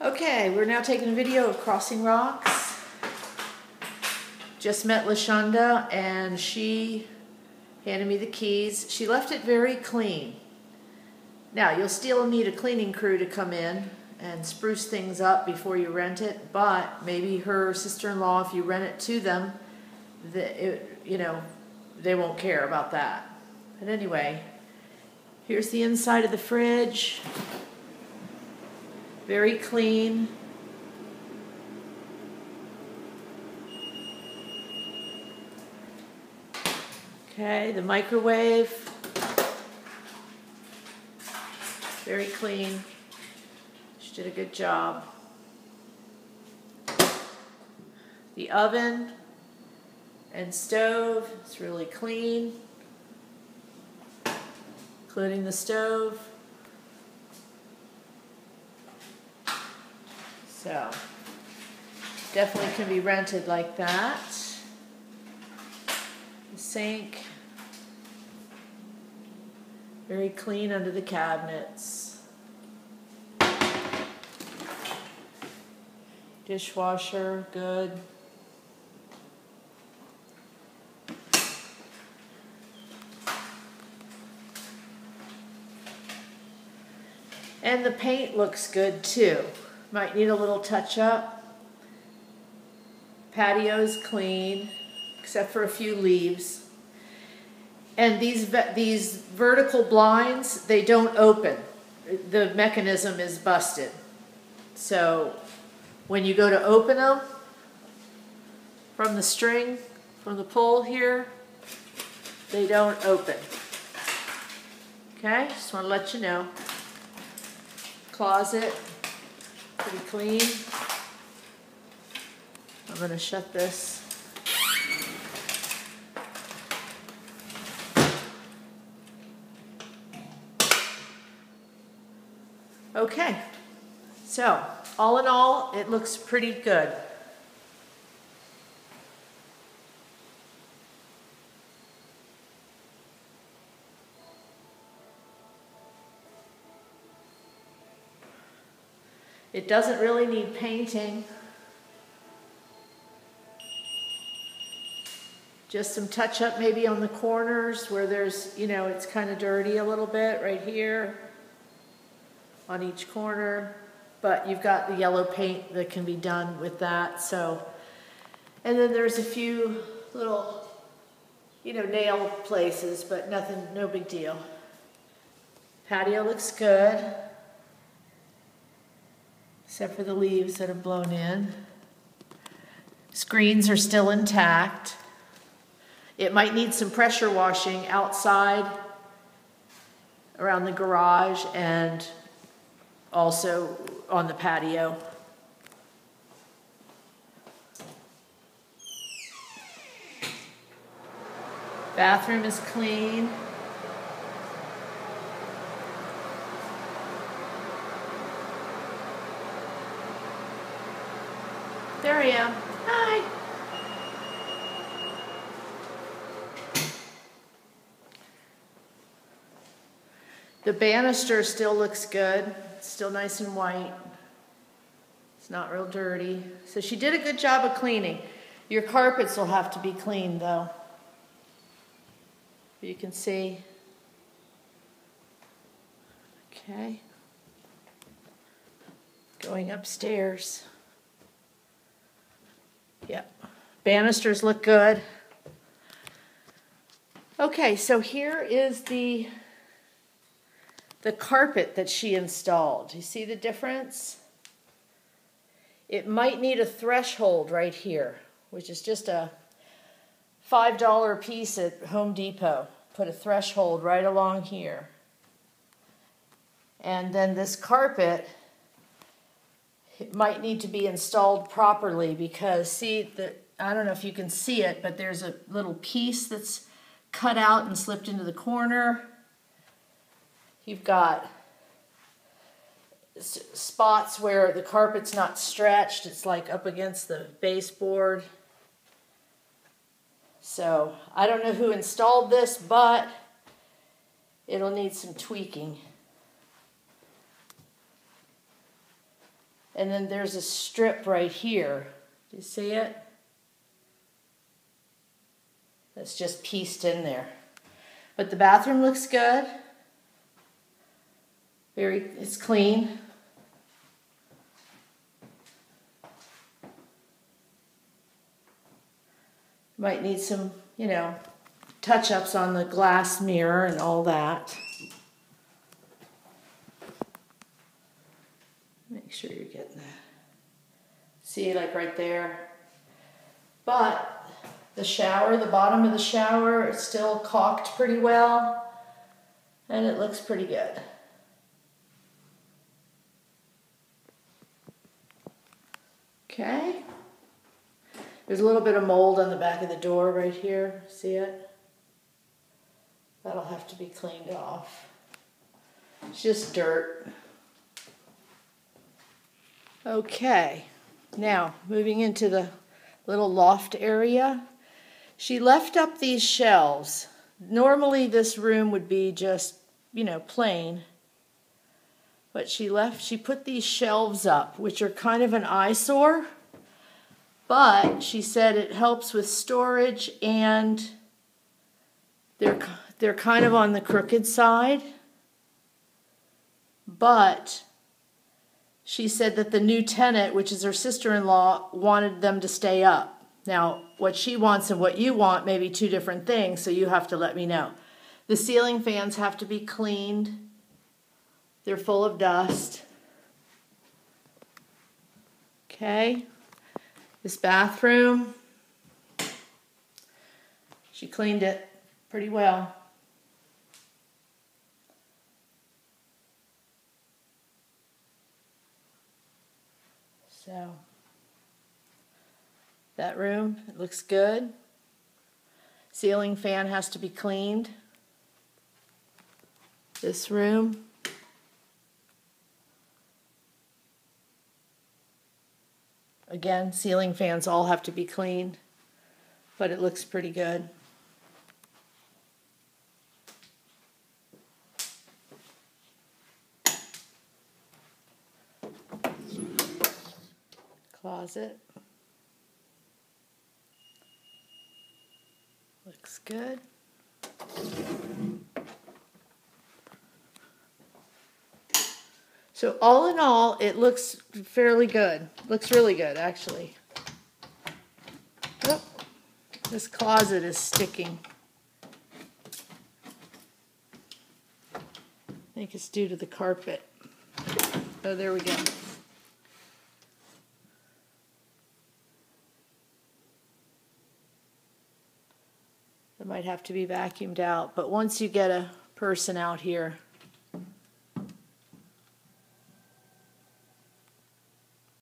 Okay, we're now taking a video of Crossing Rocks. Just met Lashunda and she handed me the keys. She left it very clean. Now, you'll still need a cleaning crew to come in and spruce things up before you rent it, but maybe her sister-in-law, if you rent it to them, the, it, you know, they won't care about that. But anyway, here's the inside of the fridge. Very clean. Okay, the microwave. Very clean. She did a good job. The oven and stove, it's really clean, including the stove. So definitely can be rented like that. The sink, very clean under the cabinets. Dishwasher, good. And the paint looks good too. Might need a little touch up. Patio's clean, except for a few leaves. And these, these vertical blinds, they don't open. The mechanism is busted. So when you go to open them from the string, from the pole here, they don't open. Okay, just want to let you know. Closet, pretty clean. I'm going to shut this. Okay, so all in all, it looks pretty good. It doesn't really need painting. Just some touch up maybe on the corners where there's, you know, it's kind of dirty a little bit right here on each corner. But you've got the yellow paint that can be done with that. So, and then there's a few little, you know, nail places, but nothing, no big deal. Patio looks good except for the leaves that have blown in. Screens are still intact. It might need some pressure washing outside around the garage and also on the patio. Bathroom is clean. There I am. Hi. The banister still looks good. It's still nice and white. It's not real dirty. So she did a good job of cleaning. Your carpets will have to be cleaned though. You can see. Okay. Going upstairs. Yep. Banisters look good. Okay, so here is the the carpet that she installed. You see the difference? It might need a threshold right here, which is just a $5 piece at Home Depot. Put a threshold right along here. And then this carpet it might need to be installed properly because see the I don't know if you can see it, but there's a little piece that's cut out and slipped into the corner. You've got spots where the carpet's not stretched. It's like up against the baseboard. So I don't know who installed this, but it'll need some tweaking. And then there's a strip right here. Do you see it? That's just pieced in there. But the bathroom looks good. Very, it's clean. Might need some, you know, touch-ups on the glass mirror and all that. Make sure you're getting that. See, like right there. But the shower, the bottom of the shower, it's still caulked pretty well. And it looks pretty good. Okay. There's a little bit of mold on the back of the door right here. See it? That'll have to be cleaned off. It's just dirt. Okay, now moving into the little loft area. She left up these shelves. Normally this room would be just, you know, plain. But she left, she put these shelves up, which are kind of an eyesore. But she said it helps with storage and they're, they're kind of on the crooked side. But she said that the new tenant, which is her sister-in-law, wanted them to stay up. Now, what she wants and what you want may be two different things, so you have to let me know. The ceiling fans have to be cleaned. They're full of dust. Okay. This bathroom, she cleaned it pretty well. So, that room, it looks good. Ceiling fan has to be cleaned. This room, Again, ceiling fans all have to be cleaned, but it looks pretty good. Closet. Looks good. So all in all, it looks fairly good. Looks really good, actually. Oh, this closet is sticking. I think it's due to the carpet. Oh, there we go. It might have to be vacuumed out, but once you get a person out here,